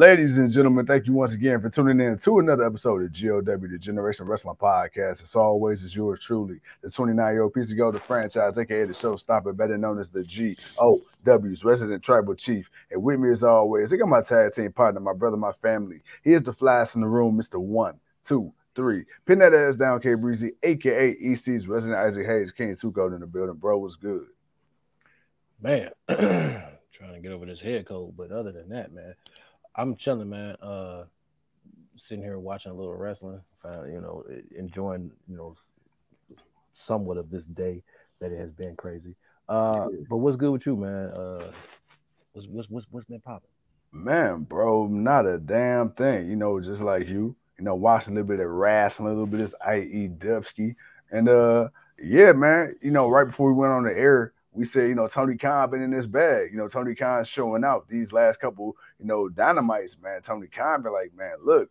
Ladies and gentlemen, thank you once again for tuning in to another episode of GOW, the Generation Wrestling Podcast. As always, it's yours truly, the 29 year old piece of gold, the franchise, aka the showstopper, better known as the GOW's resident tribal chief. And with me, as always, I got my tag team partner, my brother, my family. He is the flash in the room, Mr. One, Two, Three. Pin that ass down, K Breezy, aka EC's resident Isaac Hayes, King Two Gold in the building. Bro, was good? Man, trying to get over this head cold, but other than that, man. I'm chilling, man. Uh, sitting here watching a little wrestling, uh, you know, enjoying, you know, somewhat of this day that it has been crazy. Uh, but what's good with you, man? Uh, what's what's what's what's been popping? Man, bro, not a damn thing. You know, just like you, you know, watching a little bit of wrestling, a little bit of this IE Dubsky, and uh, yeah, man. You know, right before we went on the air, we said, you know, Tony Khan been in this bag. You know, Tony Khan showing out these last couple, you know, dynamites, man. Tony Khan be like, man, look,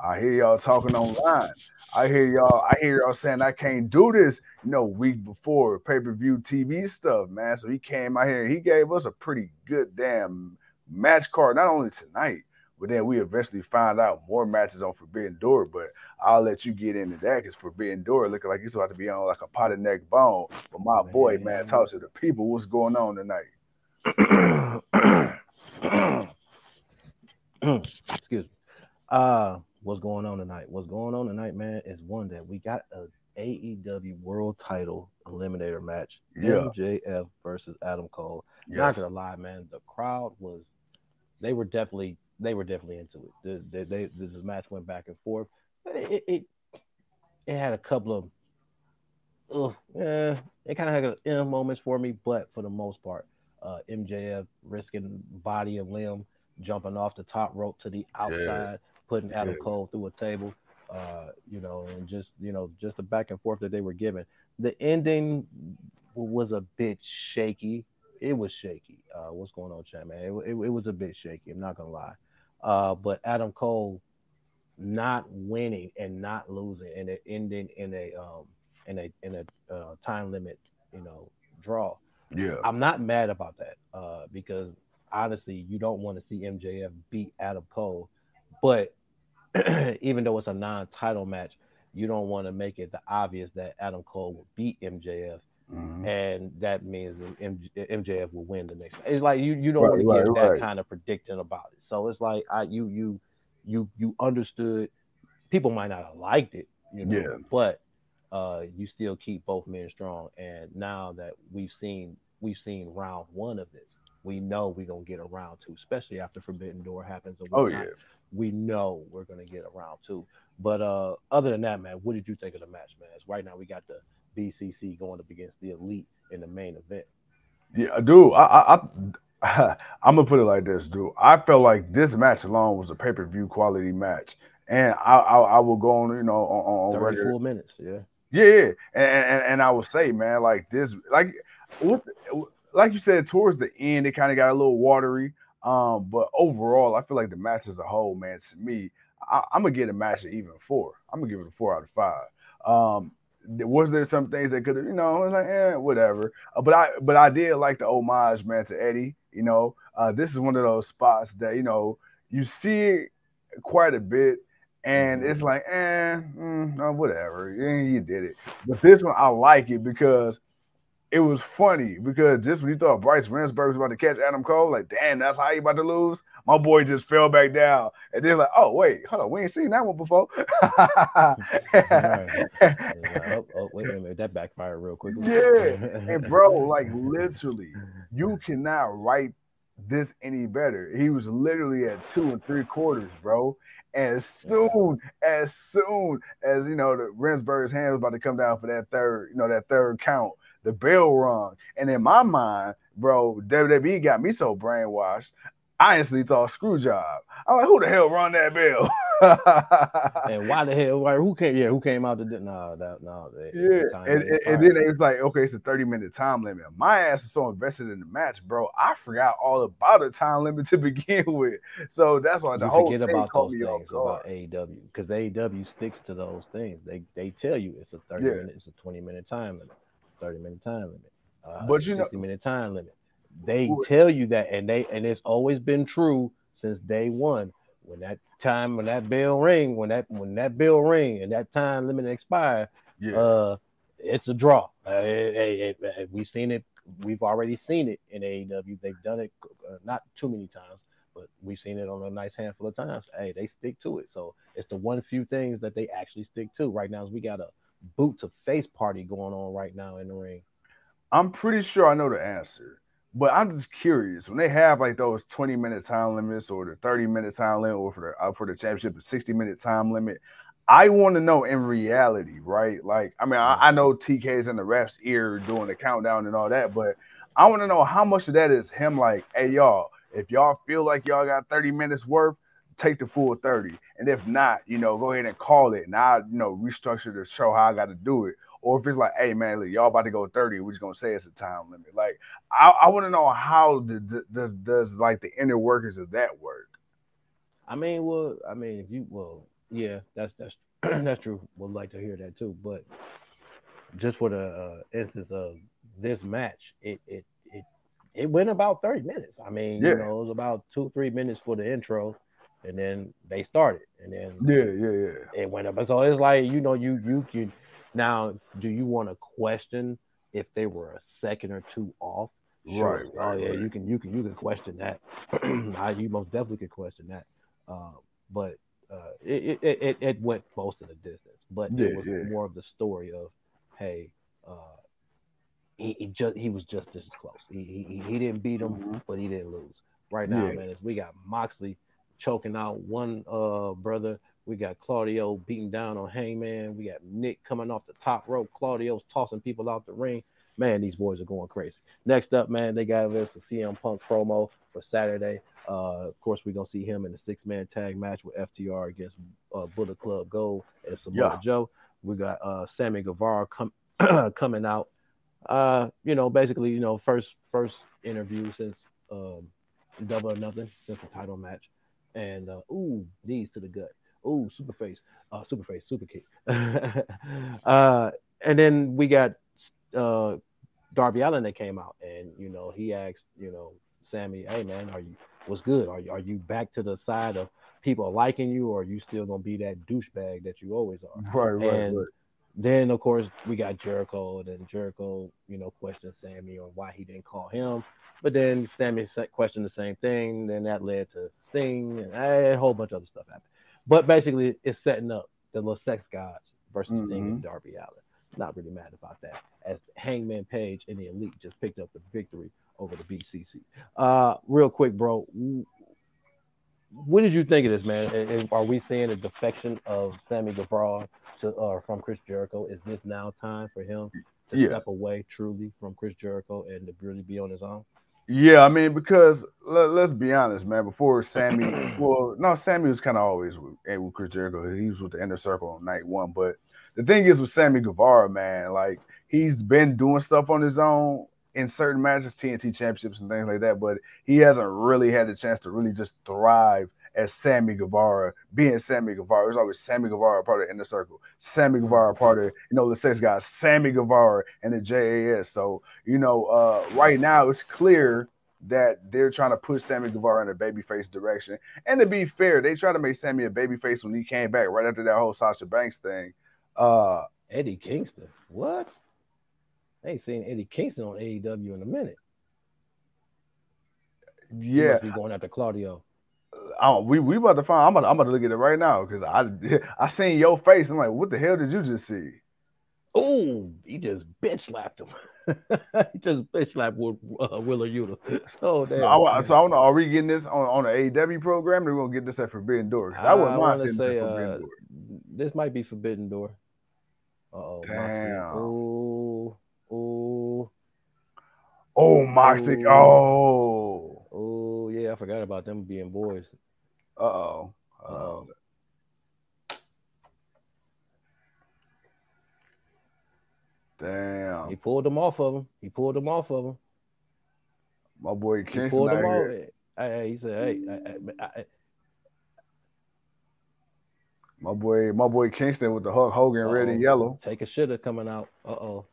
I hear y'all talking online. I hear y'all, I hear y'all saying I can't do this, you know, week before pay-per-view TV stuff, man. So he came out here, he gave us a pretty good damn match card, not only tonight, but then we eventually find out more matches on Forbidden Door. But I'll let you get into that because Forbidden Door looking like it's about to be on like a potted neck bone. But my man, boy, man, talk to the people. What's going on tonight? Excuse me. Uh, what's going on tonight? What's going on tonight, man, is one that we got a AEW World Title Eliminator match. Yeah. MJF versus Adam Cole. Yes. Not gonna lie, man, the crowd was they were definitely they were definitely into it. They, they, this match went back and forth. It, it, it had a couple of, ugh, eh, it kind of had you know, moments for me, but for the most part, uh, MJF risking body and limb, jumping off the top rope to the outside, yeah. putting Adam yeah. Cole through a table, uh, you know, and just you know, just the back and forth that they were giving. The ending was a bit shaky. It was shaky. Uh, what's going on, chat man? It, it, it was a bit shaky. I'm not gonna lie. Uh, but Adam Cole not winning and not losing and it ending in a um in a in a uh, time limit, you know, draw. Yeah. I'm not mad about that uh, because honestly, you don't want to see MJF beat Adam Cole, but even though it's a non-title match, you don't want to make it the obvious that Adam Cole will beat MJF. Mm-hmm. And that means MJF will win the next. It's like you, you don't right, want to right, give right. that kind of prediction about it. So it's like I you you you you understood. People might not have liked it, you know, yeah. but uh, you still keep both men strong. And now that we've seen we've seen round one of this, we know we're gonna get a round two, especially after Forbidden Door happens. oh yeah, we know we're gonna get a round two. But uh, other than that, man, what did you think of the match, man? Right now we got the BCC going up against the Elite in the main event. Yeah, dude, I, I, I'm gonna put it like this, dude. I felt like this match alone was a pay per view quality match, and I, I, I will go on, you know, on, on regular minutes, yeah, yeah, yeah. And, and, and I would say, man, like this, like what, like you said, towards the end, it kind of got a little watery. Um, but overall, I feel like the match as a whole, man, to me, I, am gonna get a match at even four. I'm gonna give it a four out of five. Um, was there some things that could have, you know, I was like, eh, whatever. Uh, but I, but I did like the homage, man, to Eddie. You know, uh, this is one of those spots that you know you see it quite a bit, and it's mm-hmm. like, eh, mm, no, whatever. Yeah, you did it. But this one, I like it because it was funny because just when you thought Bryce Remsburg was about to catch Adam Cole, like, damn, that's how you about to lose. My boy just fell back down. And they're like, oh, wait, hold on, we ain't seen that one before. oh, oh, wait a minute, that backfired real quick. Yeah. and bro, like literally, you cannot write this any better. He was literally at two and three quarters, bro. As soon as soon as you know the Remsburg's hand was about to come down for that third, you know, that third count, the bell rung. And in my mind, bro, WWE got me so brainwashed. I instantly thought screw job. I'm like, who the hell run that bell? and why the hell? Why, who came? Yeah, who came out to do? No, that no. They, yeah, and, and, and, then it was like, okay, it's a 30 minute time limit. My ass is so invested in the match, bro. I forgot all about the time limit to begin with. So that's why the you whole forget about those things about AEW because AEW sticks to those things. They they tell you it's a 30 yeah. minute, it's a 20 minute time limit. 30 minute time limit. Uh, but you know, minute time limit. They tell you that, and they and it's always been true since day one. When that time, when that bell ring, when that when that bell ring and that time limit expire, yeah. uh, it's a draw. Uh, it, it, it, we've seen it. We've already seen it in AEW. They've done it uh, not too many times, but we've seen it on a nice handful of times. Hey, they stick to it. So it's the one few things that they actually stick to. Right now, is we got a boot to face party going on right now in the ring. I'm pretty sure I know the answer, but I'm just curious when they have like those 20 minute time limits or the 30 minute time limit or for the uh, for the championship, the 60 minute time limit. I want to know in reality, right? Like, I mean, I, I know TK's in the ref's ear doing the countdown and all that, but I want to know how much of that is him like, hey, y'all, if y'all feel like y'all got 30 minutes worth, take the full 30. And if not, you know, go ahead and call it. And I, you know, restructure the show how I got to do it. Or if it's like, hey man, look, y'all about to go 30, we're just gonna say it's a time limit. Like, I, I want to know how the, the, does does like the inner workings of that work. I mean, well, I mean, if you well, yeah, that's that's that's true. Would like to hear that too. But just for the uh, instance of this match, it it it it went about 30 minutes. I mean, yeah. you know, it was about two, three minutes for the intro, and then they started. And then yeah, yeah, yeah. It went up. So it's like, you know, you you can now do you want to question if they were a second or two off? Sure. Right, right. Oh yeah, right. you can you can you can question that. I, you most definitely can question that. Uh, but uh, it, it, it it went most of the distance, but yeah, it was yeah. more of the story of, hey, uh, he, he just he was just this close. He he, he didn't beat him, mm-hmm. but he didn't lose. Right now, yeah. man, we got Moxley choking out one uh brother. We got Claudio beating down on Hangman. We got Nick coming off the top rope. Claudio's tossing people out the ring. Man, these boys are going crazy. Next up, man, they got this a CM Punk promo for Saturday. Uh, of course, we're gonna see him in the six man tag match with FTR against uh, Bullet Club Gold and Samoa yeah. Joe. We got uh, Sammy Guevara com- coming out. Uh, you know, basically, you know, first first interview since um, Double or Nothing since the title match, and uh, ooh, knees to the gut. Ooh, super face, uh, super face, super kick. uh, and then we got uh, Darby Allin that came out, and you know, he asked, you know, Sammy, hey man, are you what's good? Are you are you back to the side of people liking you, or are you still gonna be that douchebag that you always are? Right, right, and right. Then of course we got Jericho, and Jericho, you know, questioned Sammy on why he didn't call him. But then Sammy questioned the same thing. Then that led to And a whole bunch of other stuff happened. But basically, it's setting up the little sex gods versus mm-hmm. Sting and Darby Allin. Not really mad about that. As Hangman Page and the Elite just picked up the victory over the BCC. Uh, real quick, bro, what did you think of this, man? Are we seeing a defection of Sammy Guevara to uh, from Chris Jericho? Is this now time for him to yeah. step away truly from Chris Jericho and to really be on his own? Yeah, I mean, because let, us be honest, man. Before Sammy, well, no, Sammy was kind of always with, eh, with Chris Jericho. He was with the Inner Circle on night one. But the thing is with Sammy Guevara, man, like he's been doing stuff on his own in certain matches, TNT championships and things like that, but he hasn't really had the chance to really just thrive as Sammy Guevara, being Sammy Guevara. It's always Sammy Guevara part of the inner circle, Sammy Guevara part of, you know, the six guys, Sammy Guevara and the JAS. So, you know, uh, right now it's clear that they're trying to push Sammy Guevara in a babyface direction. And to be fair, they tried to make Sammy a babyface when he came back right after that whole Sasha Banks thing. Uh, Eddie Kingston, what? I ain't seen Eddie Kingston on AEW in a minute. Yeah, be going after Claudio. Oh, we we about to find. I'm about, I'm about to look at it right now because I I seen your face. I'm like, what the hell did you just see? Oh, he just bitch slapped him. he just bitch slapped uh, Wheeler Yuta. Oh, so, I, so I don't know. Are we getting this on on the AEW program? Or we gonna get this at Forbidden Door? Because I wouldn't mind seeing this at Forbidden uh, Door. This might be Forbidden Door. oh. Damn. Oh. Oh. Oh, Moxic. Oh. Oh, yeah. I forgot about them being boys. Uh oh. Oh. Damn. He pulled them off of him. He pulled them off of him. My boy Kingston. He pulled them off. Hey, he said, hey, I, I, my boy, my boy Kingston with the Hulk Hogan red and yellow. Take a shitter coming out. Uh oh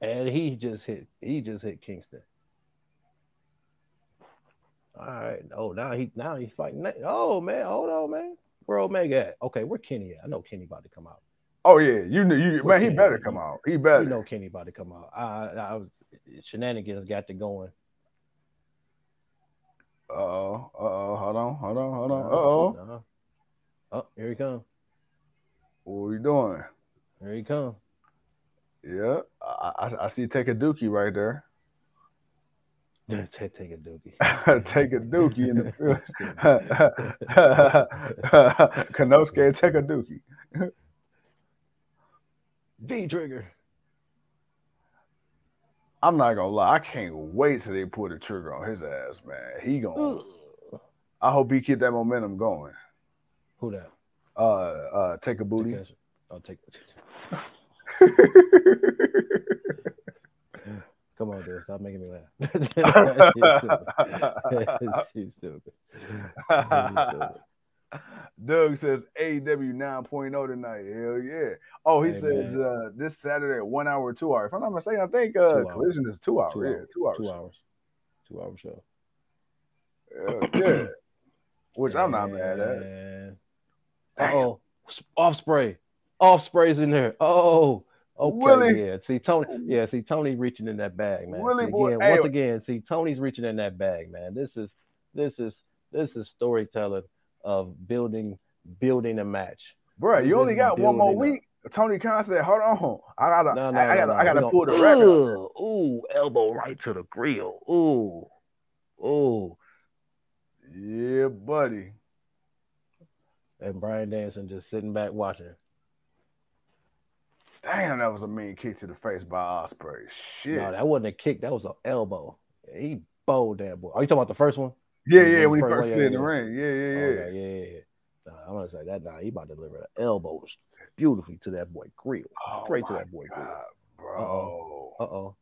and he just hit he just hit Kingston. All right. Oh, now he now he's fighting. Oh man, hold on, man. Where Omega at? Okay, where Kenny at? I know Kenny about to come out. Oh yeah, you know, you man, he better come out. He better. You know, Kenny about to come out. I, I was shenanigans got to going. Uh oh, uh oh, hold on, hold on, hold on. Uh oh. Uh-huh. Oh, here he comes. What are you doing? Here he comes. Yeah, I, I, I see take a dookie right there. Take, take a dookie. take a dookie in the Konosuke take a dookie. V trigger. I'm not gonna lie, I can't wait till they put a trigger on his ass, man. He gonna. I hope he keep that momentum going. Who that? Uh, uh, take a booty. I'll take. Come on, dude. Stop making me laugh. She's stupid. stupid. Doug says AEW 9.0 tonight. Hell yeah. Oh, he hey, says uh, this Saturday one hour, two hour. If I'm not mistaken, I think uh, Collision is two hours. Two yeah, hours. two hours. Two hours. Two hour show. yeah. Which I'm not mad at. Oh, Ospreay. Ospreay's in there. Oh, okay. Willie. Yeah. See Tony. Yeah. See Tony reaching in that bag, man. Willie, see, boy, again, hey. once again, see Tony's reaching in that bag, man. This is this is this is storytelling of building building a match. Bro, you only got one more week. Tony Khan said, "Hold on, I gotta, no, no, I, I gotta, no, I gotta pull the record." Ooh, elbow right to the grill. Ooh, ooh. Yeah, buddy. And Bryan Danielson just sitting back watching. Damn, that was a mean kick to the face by Ospreay. Shit. No, that wasn't a kick. That was an elbow. He bowled that boy. Are you talking about the first one? Yeah, yeah, when he first slid in the ring. Yeah, yeah, yeah. Okay, yeah, yeah. Nah, I'm gonna say that. Nah, he about to deliver the elbows beautifully to that boy grill, oh straight to that boy God, grill. Bro. Uh oh.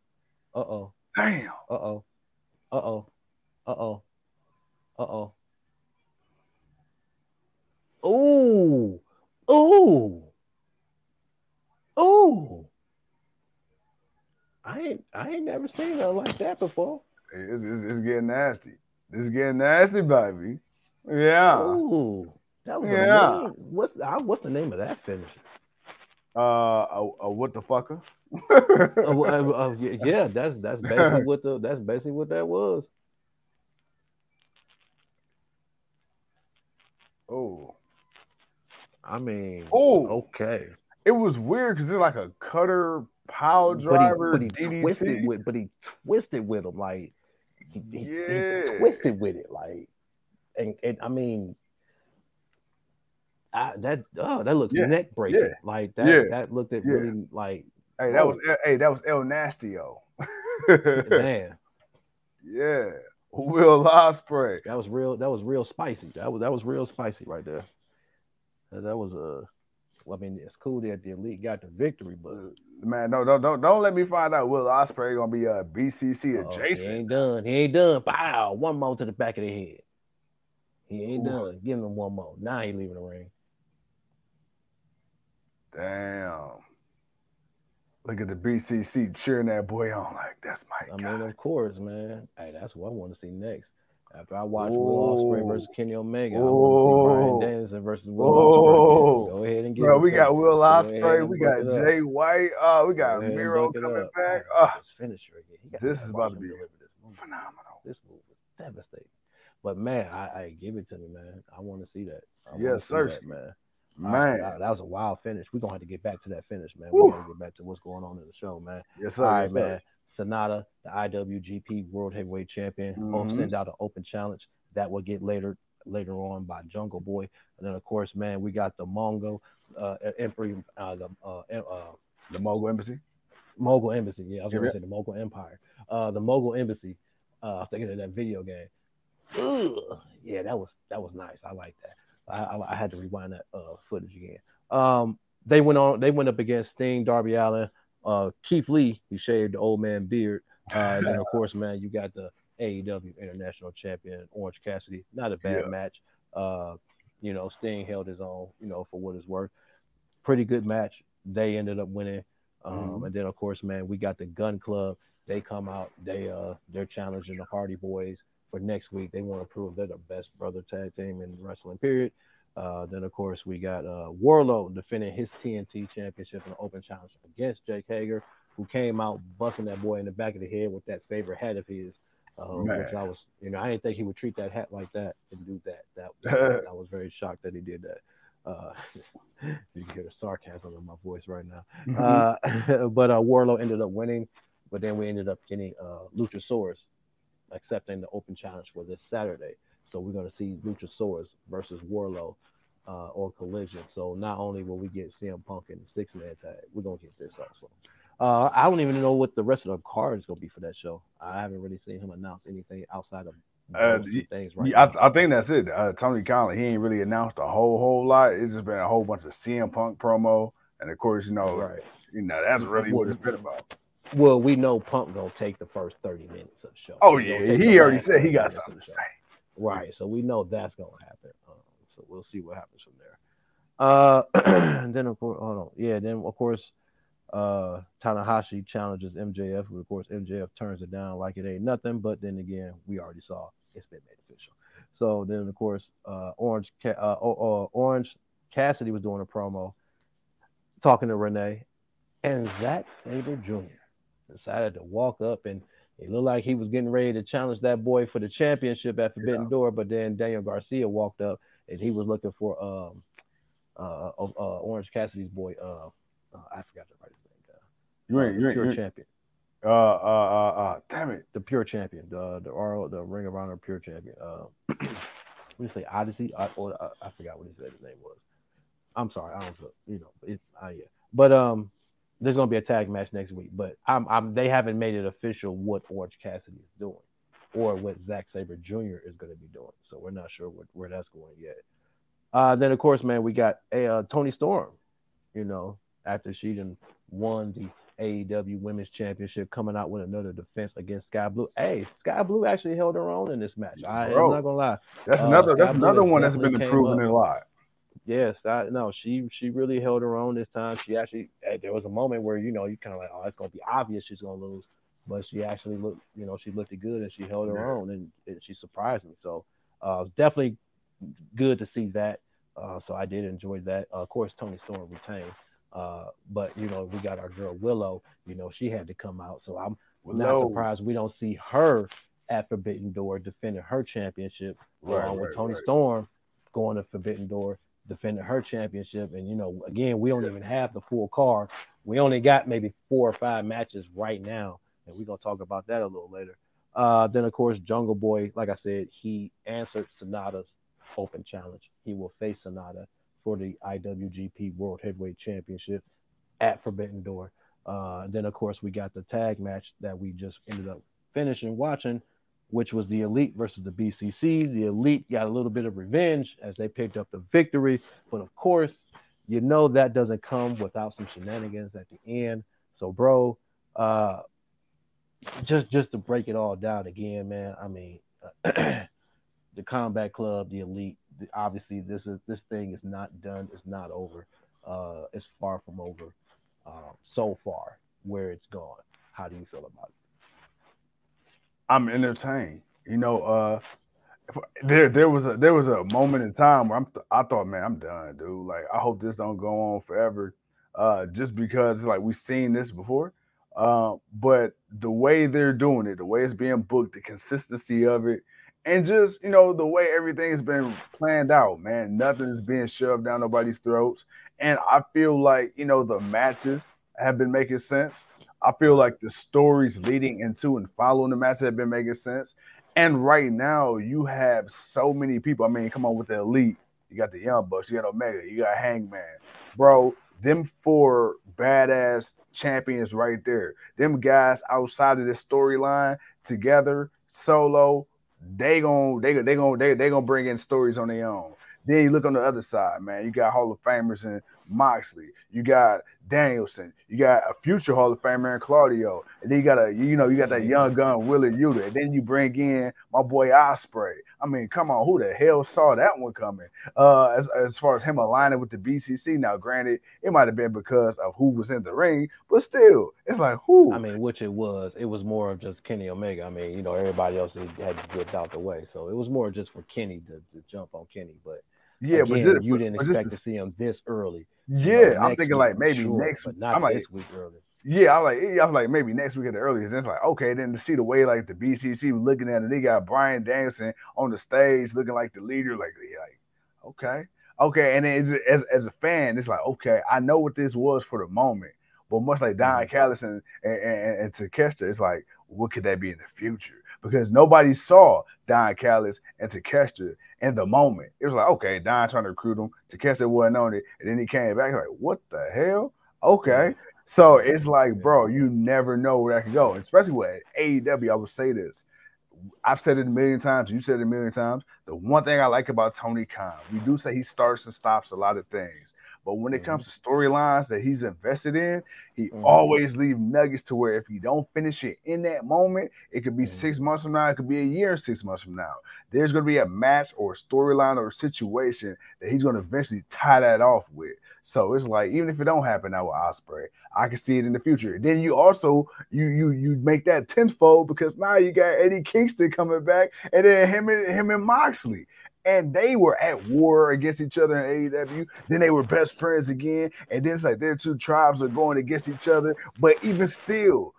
Uh oh. Damn. Uh oh. Uh oh. Uh oh. Uh oh. Ooh. Ooh. Ooh. I ain't I ain't never seen nothing like that before. It's, it's, it's getting nasty. It's getting nasty, baby. Yeah. Ooh, that was yeah. What's what's the name of that finish? Uh, a, a what the fucker? uh, uh, uh, yeah, that's that's basically what the that's basically what that was. Oh. I mean, oh, okay. It was weird because it's like a cutter pile driver but he, but he. Twisted with, but he twisted with him like he, yeah. he twisted with it, like, and, and I mean, I, that oh, that looked yeah. neck breaking. Yeah. Like that, yeah. that looked at really like. Hey, that was hey, that was El Nastio. Man. Yeah. Will Ospreay. That was real. That was real spicy. That was that was real spicy right there. That was a. Uh, I mean, it's cool that the elite got the victory, but uh, man, no, don't don't don't let me find out Will Ospreay gonna be uh, a BCC oh, adjacent. He ain't done. He ain't done. Wow, one more to the back of the head. He ain't Ooh. done. Give him one more. Now he leaving the ring. Damn. Look at the BCC cheering that boy on like that's my. I guy. mean, of course, man. Hey, that's what I want to see next. After I watch Will Ospreay versus Kenny Omega, Whoa. I want to see Bryan Danielson versus Will Ospreay. Go ahead and get Bro, we got Will Ospreay, we got Jay White, uh, we got Miro coming back. Uh, finisher again. This is about to be phenomenal. This move was devastating. But man, I, I, give it to me, man. I want to see that. I yes, sir, that, man. Man, I, I, that was a wild finish. We're gonna have to get back to that finish, man. We're gonna get back to what's going on in the show, man. Yes, sir. All right, yes, man. Sanada, the IWGP World Heavyweight Champion, mm-hmm. send out an open challenge that will get later later on by Jungle Boy, and then of course, man, we got the Mongo uh, Emperor, uh, the uh, uh, the Mogul Embassy. Mogul Embassy, yeah, I was gonna say the Mogul Empire. Uh, the Mogul Embassy. Uh, I was thinking of that video game. Ugh. Yeah, that was that was nice. I like that. I, I, I had to rewind that uh, footage again. Um, they went on. They went up against Sting, Darby Allin, uh, Keith Lee, he shaved the old man beard. Uh, and then of course, man, you got the AEW International Champion Orange Cassidy. Not a bad yeah. match. Uh, you know, Sting held his own. You know, for what it's worth. Pretty good match. They ended up winning. Um, mm-hmm. And then of course, man, we got the Gunn Club. They come out. They uh, they're challenging the Hardy Boys for next week. They want to prove they're the best brother tag team in wrestling. Period. Uh, then of course we got uh, Wardlow defending his TNT championship in an open challenge against Jake Hager, who came out busting that boy in the back of the head with that favorite hat of his. Uh, which I was, you know, I didn't think he would treat that hat like that and do that. That I was very shocked that he did that. Uh, you can hear the sarcasm in my voice right now. Mm-hmm. Uh, but uh, Wardlow ended up winning, but then we ended up getting uh, Luchasaurus accepting the open challenge for this Saturday. So we're going to see Luchasaurus versus Wardlow uh, or Collision. So not only will we get CM Punk in the six man tag, we're going to get this also. Uh, I don't even know what the rest of the card is going to be for that show. I haven't really seen him announce anything outside of uh, things right yeah, I, I, think that's it. Uh, Tony Khan, he ain't really announced a whole whole lot. It's just been a whole bunch of CM Punk promo, and of course, you know, right. you know that's really what it's been about. Well, we know Punk gonna take the first thirty minutes of the show. Oh yeah, he already said he got something to say. Right, so we know that's gonna happen. Um, so we'll see what happens from there. Uh, and then of course, hold on, yeah, then of course, uh, Tanahashi challenges MJF. Of course, MJF turns it down like it ain't nothing. But then again, we already saw it's been made official. So then, of course, uh, Orange uh, uh, Orange Cassidy was doing a promo, talking to Renee, and Zack Sabre Jr. decided to walk up and it looked like he was getting ready to challenge that boy for the championship at Forbidden yeah. Door, but then Daniel Garcia walked up and he was looking for um, uh, uh, uh Orange Cassidy's boy. Uh, uh, I forgot to write his name down. You ain't, you ain't, pure you champion. Uh, uh, uh, uh, damn it. The pure champion, the the R the Ring of Honor pure champion. Uh, do you say? Odyssey? I, or, I, I forgot what he said his name was. I'm sorry, I don't know. You know, it's uh, yeah. But um, there's gonna be a tag match next week, but I'm, I'm they haven't made it official what Orange Cassidy is doing or what Zack Sabre Jr. is gonna be doing. So we're not sure what, where that's going yet. Uh, then of course, man, we got a uh, Toni Storm. You know, after she done won the AEW Women's Championship, coming out with another defense against Skye Blue. Hey, Skye Blue actually held her own in this match. I, am not gonna lie. That's uh, another. That's another one that's been improving a lot. Yes, I no, she she really held her own this time. She actually there was a moment where you know you kind of like, oh, it's gonna be obvious she's gonna lose, but she actually looked, you know, she looked good and she held her yeah. own and, and, she surprised me. So uh, definitely good to see that. Uh, so I did enjoy that. Uh, of course, Toni Storm retained, uh, but you know we got our girl Willow. You know she had to come out, so I'm Willow. not surprised we don't see her at Forbidden Door defending her championship right, along right, with Toni right. Storm going to Forbidden Door defending her championship. And, you know, again, we don't even have the full card. We only got maybe four or five matches right now. And we're going to talk about that a little later. Uh, then, of course, Jungle Boy, like I said, he answered Sanada's open challenge. He will face Sonata for the IWGP World Heavyweight Championship at Forbidden Door. Uh, then, of course, we got the tag match that we just ended up finishing watching which was the Elite versus the BCC. The Elite got a little bit of revenge as they picked up the victory, but of course, you know that doesn't come without some shenanigans at the end. So, bro, uh, just just to break it all down again, man. I mean, the Combat Club, the Elite. Obviously, this is this thing is not done. It's not over. Uh, it's far from over. Uh, so far, where it's gone. How do you feel about it? I'm entertained. You know, uh, there there was a there was a moment in time where I'm th- I thought, man, I'm done, dude. Like, I hope this don't go on forever. Uh, just because like we've seen this before. Uh, but the way they're doing it, the way it's being booked, the consistency of it, and just you know the way everything's been planned out, man. Nothing is being shoved down nobody's throats, and I feel like you know the matches have been making sense. I feel like the stories leading into and following the match have been making sense. And right now, you have so many people. I mean, come on with the elite. You got the Young Bucks, you got Omega, you got Hangman. Bro, them four badass champions right there. Them guys outside of this storyline together, solo, they gon' they they gon' they they gonna bring in stories on their own. Then you look on the other side, man. You got Hall of Famers and Moxley, you got Danielson, you got a future Hall of Famer in Claudio, and then you got a you know you got that young gun Wheeler Yuta, and then you bring in my boy Ospreay. I mean, come on, who the hell saw that one coming? Uh, as, as far as him aligning with the BCC, now granted, it might have been because of who was in the ring, but still, it's like who? I mean, which it was. It was more of just Kenny Omega. I mean, you know, everybody else had to get out the way, so it was more just for Kenny to, to jump on Kenny, but. Yeah, Again, but just, you didn't expect to see him this early. Yeah, You know, I'm thinking like maybe sure, next week. not I'm like, this week early. yeah, I like, I was like maybe next week at the earliest. And it's like, okay, then to see the way like the BCC was looking at it, they got Bryan Danielson on the stage looking like the leader, like, like okay, okay. And then as as a fan, it's like, okay, I know what this was for the moment, but much like Don Mhm. Callis and and, and, and Takeshita, it's like, what could that be in the future? Because nobody saw Don Callis and Takeshita in the moment. It was like, okay, Don trying to recruit him. Takeshita wasn't on it, and then he came back like, what the hell? Okay. So it's like, bro, you never know where that could go. And especially with AEW, I would say this. I've said it a million times, you said it a million times. The one thing I like about Tony Khan, we do say he starts and stops a lot of things. But when it comes to storylines that he's invested in, he Mhm. always leave nuggets to where if you don't finish it in that moment, it could be Mhm. six months from now, it could be a year, six months from now. There's going to be a match or a storyline or a situation that he's going to eventually tie that off with. So it's like even if it don't happen now with Ospreay, I can see it in the future. Then you also you you you make that tenfold because now you got Eddie Kingston coming back, and then him and him and Moxley. And they were at war against each other in AEW. Then they were best friends again. And then it's like their two tribes are going against each other. But even still,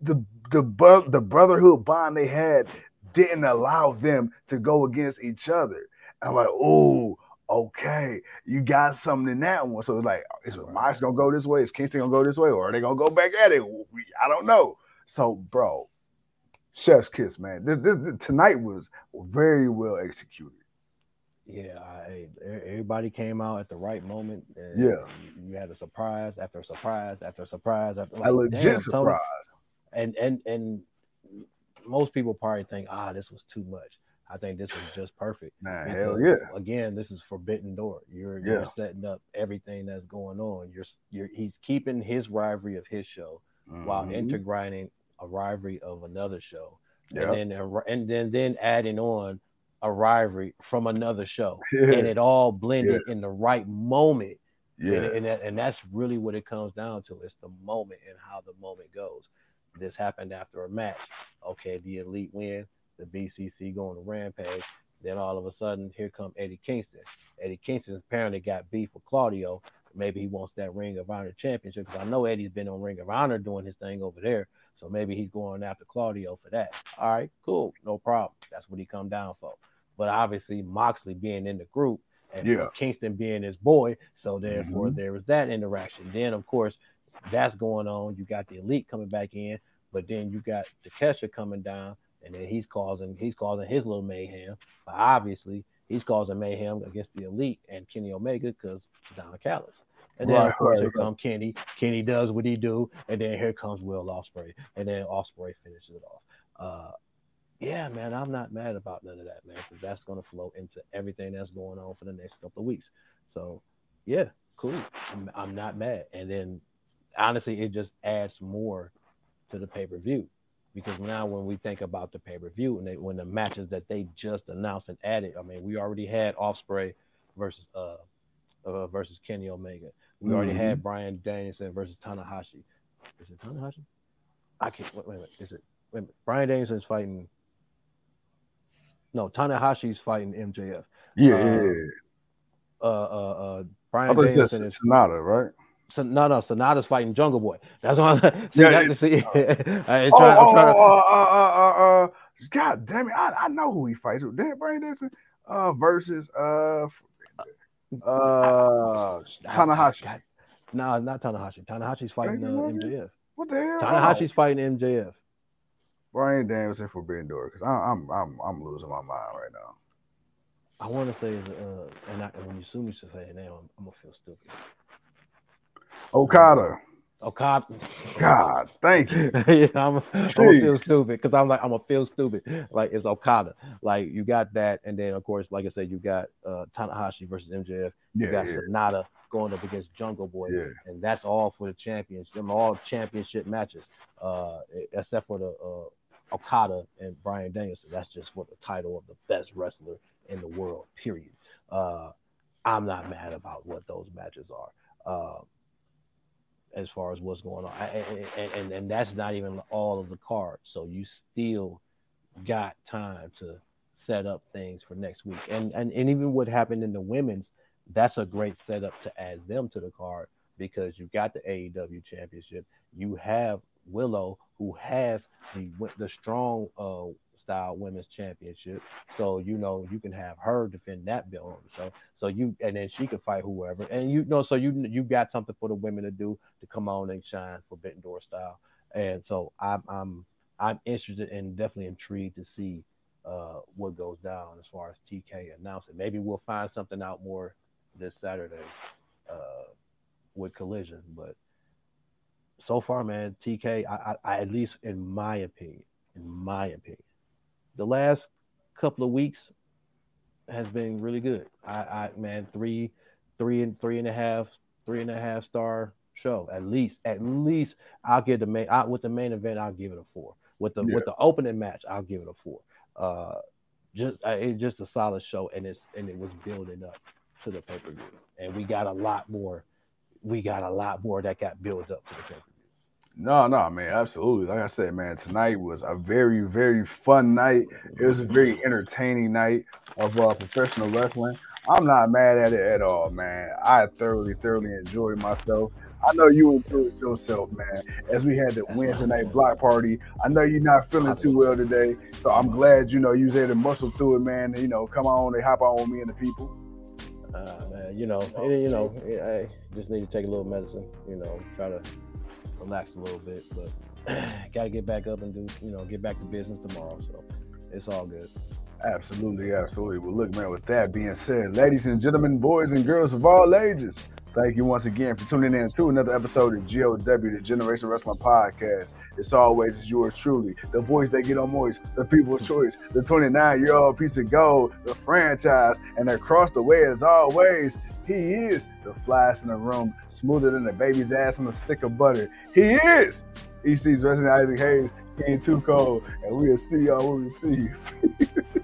the the bro- the brotherhood bond they had didn't allow them to go against each other. I'm like, oh, okay, you got something in that one. So it's like, is Mox gonna go this way? Is Kingston gonna go this way, or are they gonna go back at it? I don't know. So, bro, chef's kiss, man. This this, this- tonight was very well executed. Yeah, I, everybody came out at the right moment. Yeah. you, had a surprise after a surprise after a surprise after A like, legit damn, Tony. surprise. And and and most people probably think, ah, this was too much. I think this was just perfect. Man, hell yeah. Again, this is forbidden door. You're, Yeah. you're setting up everything that's going on. You're you're he's keeping his rivalry of his show while Mhm. integrating a rivalry of another show, Yeah. and then and then then adding on a rivalry from another show, Yeah. and it all blended in the right moment. yeah. And, and, that, and that's really what it comes down to. It's the moment and how the moment goes. This happened after a match. Okay, the elite win, the BCC going to rampage. Then all of a sudden, here come Eddie Kingston. Eddie Kingston apparently got beef with Claudio. Maybe he wants that Ring of Honor championship because I know Eddie's been on Ring of Honor doing his thing over there. So maybe he's going after Claudio for that. All right, cool, no problem. That's what he come down for. But obviously, Moxley being in the group and Yeah. Kingston being his boy, so therefore Mhm. there was that interaction. Then of course that's going on. You got the elite coming back in, but then you got the Takesha coming down, and then he's causing he's causing his little mayhem. But obviously he's causing mayhem against the elite and Kenny Omega because Don Callis. And then Right, of course right, here right. comes Kenny. Kenny does what he do, and then here comes Will Ospreay, and then Ospreay finishes it off. Uh, yeah, man, I'm not mad about none of that, man, because that's gonna flow into everything that's going on for the next couple of weeks. So, yeah, cool. I'm, I'm not mad. And then, honestly, it just adds more to the pay per view because now when we think about the pay per view and they, when the matches that they just announced and added, I mean, we already had Ospreay versus uh, uh versus Kenny Omega. We already Mhm. had Bryan Danielson versus Tanahashi. Is it Tanahashi? I can't. Wait, wait a minute. Is it? Wait a minute. Bryan Danielson's fighting. No, Tanahashi's fighting MJF. Yeah, uh, yeah, yeah. Uh, uh, uh, I Brian thought you said is Sanada, right? so, no, no. Sanada's fighting Jungle Boy. That's what I'm. See, Yeah, that, see, I Oh, try, oh, trying to, oh, uh, uh, uh, uh, God damn it! I, I know who he fights with. Damn, Bryan Danielson uh, versus uh, uh, Tanahashi. God, No, not Tanahashi. Tanahashi's fighting uh, MJF. What the hell? Tanahashi's fighting MJF. Bryan Danielson Forbidden Door because I'm I'm I'm losing my mind right now. I want to say, uh, and, I, and when you sue me to say it now, I'm, I'm gonna feel stupid. Okada. Okada. God, thank you. yeah, I'm, I'm gonna feel stupid because I'm like I'm gonna feel stupid. Like it's Okada. Like you got that, and then of course, like I said, you got uh, Tanahashi versus MJF. You yeah, got yeah. Sanada going up against Jungle Boy, yeah. and that's all for the championship. All championship matches, uh, except for the uh, Okada and Bryan Danielson. That's just for the title of the best wrestler in the world. Period. Uh, I'm not mad about what those matches are. Uh, as far as what's going on, and, and and that's not even all of the cards. So you still got time to set up things for next week. And and, and even what happened in the women's, that's a great setup to add them to the card because you've got the AEW championship. You have Willow who has the the strong uh, style women's championship. So you know you can have her defend that belt on the show. So you and then she could fight whoever. And you know, so you you got something for the women to do to come on and shine Forbidden Door style. And so I'm I'm I'm interested and definitely intrigued to see uh, what goes down as far as TK announcing. Maybe we'll find something out more this Saturday uh, with Collision, but so far, man, TK, I, I, I, at least in my opinion, in my opinion, the last couple of weeks has been really good. I, I man, three, three and three and a half, three and a half star show at least. At least I'll give the main I, with the main event. I'll give it a four. With the yeah. with the opening match, I'll give it a four. Uh, just uh, it's just a solid show, and it's and it was building up to the pay per view, and we got a lot more. We got a lot more that got built up to the. No, no, man, absolutely. Like I said, man, tonight was a very, very fun night. It was a very entertaining night of uh, professional wrestling. I'm not mad at it at all, man. I thoroughly, thoroughly enjoyed myself. I know you enjoyed yourself, man. As we had the Wednesday night block party, I know you're not feeling too well today, so I'm glad you know you was able to muscle through it, man. And, you know, come on, they hop on with me and the people. Uh, man, you know, you know, I just need to take a little medicine. You know, try to relax a little bit, but gotta get back up and do, you know, get back to business tomorrow. So it's all good. Absolutely, absolutely. Well, look, man, with that being said, ladies and gentlemen, boys and girls of all ages, thank you once again for tuning in to another episode of GOW, the Generation Wrestling Podcast. It's always yours truly, the voice that get on moist, the people's choice, the 29 year old piece of gold, the franchise, and across the way, as always, he is the flies in the room, smoother than a baby's ass on a stick of butter. He is EC's Resident Isaac Hayes, King Too Cold, and we'll see y'all when we see you.